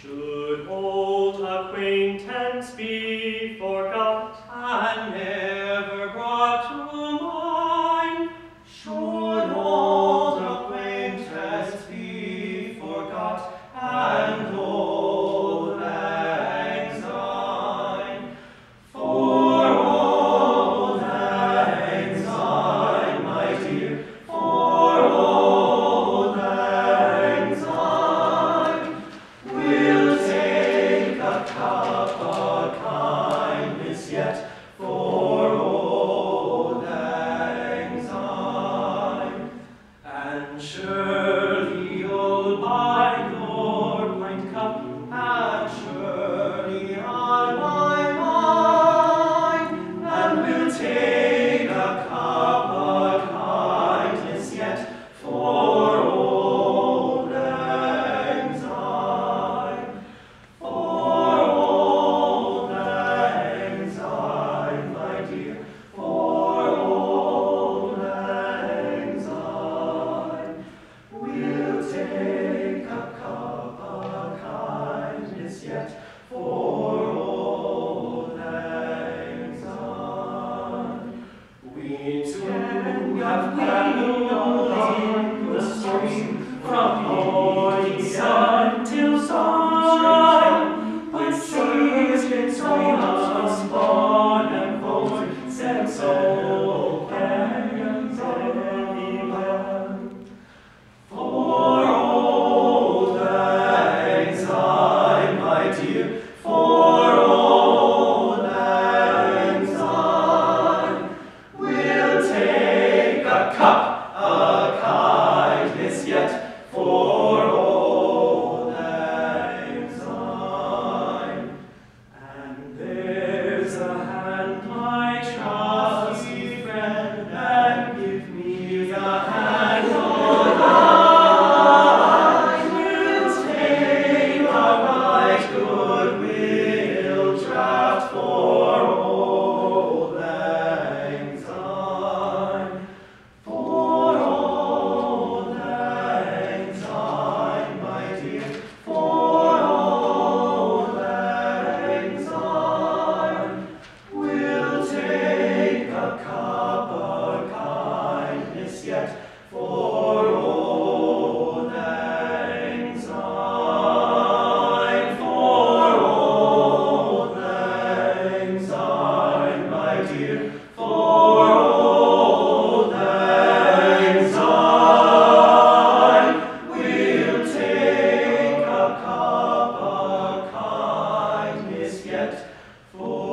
Should old acquaintance be forgot you'll It's end of for. For